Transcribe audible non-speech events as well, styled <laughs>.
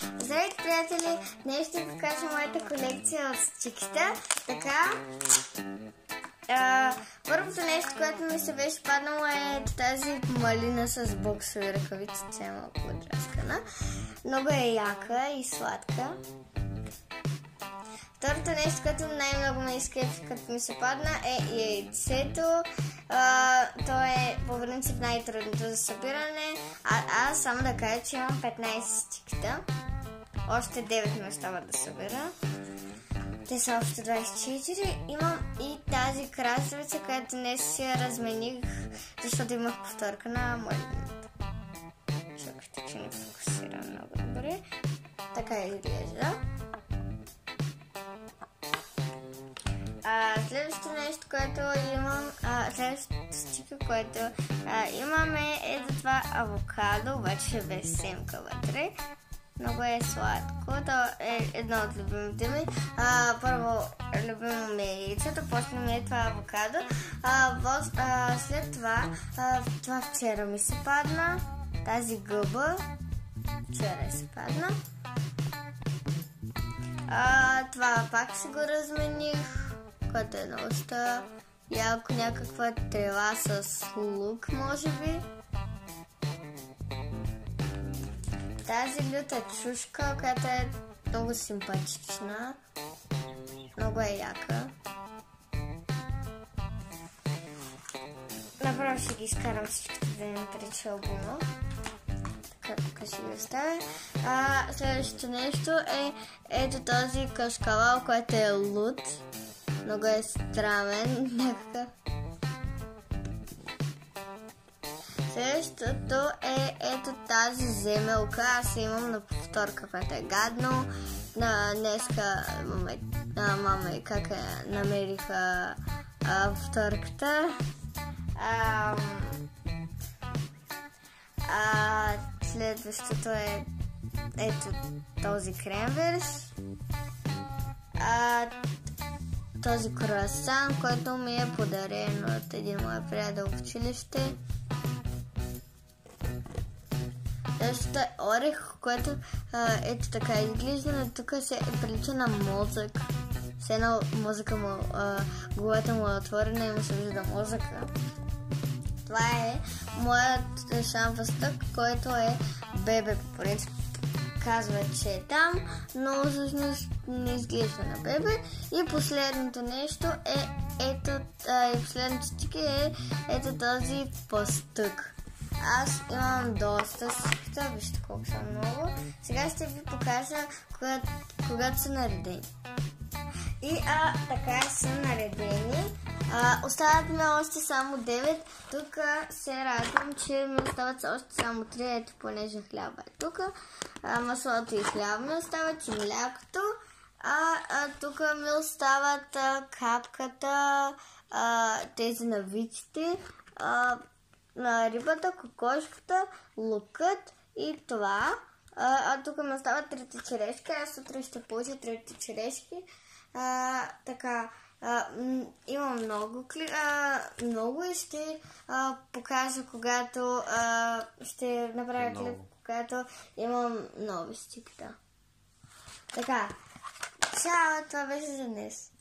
Здравейте, приятели! Днес ще ви покажа моята колекция от стиките. Така, първото нещо, което ми се беше паднало е тази малина с боксови ръкавици. Тя е малко отраскана. Много е яка и сладка. Второто нещо, което най-много ме изкрепи, като ми се падна, е яйцето. А, то е по принцип най-трудното за събиране. А, аз само да кажа, че имам 15 стикта. Още 9 ме да събера. Те са общо 24. Имам и тази краставица, която днес си я размених, защото имах повторка на малината. Чакайте, че не фокусира много добре. Така изглежда. А, следващото нещо, което имам, а, следващото стика, което а, имаме е за това авокадо, обаче без семка вътре. Много е сладко. То е едно от любимите ми. А, първо, любимо ми е яйцето, после ми е това авокадо. А, въз, а, след това, а, това вчера ми се падна. Тази гъба вчера се падна. А, това пак си го размених което е доста яко някаква трева с лук, може би. Тази люта чушка, която е много симпатична. Много е яка. Направо ще ги изкарам всичките да не пречи албума. Така, тук ще ги оставя. А, следващото нещо е ето този кашкавал, който е лут. Много е странен <laughs> някакъв. Следващото е ето тази земелка. Аз имам на повторка, която е гадно. На днеска мама, а, мама и как е, намериха а, повторката. А, а, следващото е ето този кремверс. А, този круасан, който ми е подарен от един мой приятел в училище. Е орех, който а, ето така изглежда, но тук се прилича на мозък. Все едно мозъка му, а, главата му е отворена и му се вижда мозъка. Това е моят шампастък, който е бебе по принцип казва, че е там, но всъщност не изглежда на бебе. И последното нещо е ето, а, и последното стик е ето този пастък. Аз имам доста стикта, вижте колко са много. Сега ще ви покажа когато, когато са наредени. И а, така са наредени. А, остават ми още само 9. Тук се радвам, че ми остават още само 3. Ето, понеже хляба е тук. Маслото и хляба ми остават и млякото. А, а тук ми остават а, капката, а, тези навиците, а, на рибата, кокошката, лукът и това. А, а тук ми остават трите черешки. Аз утре ще получа трите черешки. А, така, а, имам много, кли... а, много и ще а, покажа, когато а, ще направя клип, когато имам нови стикта. Така, чао, това беше за днес.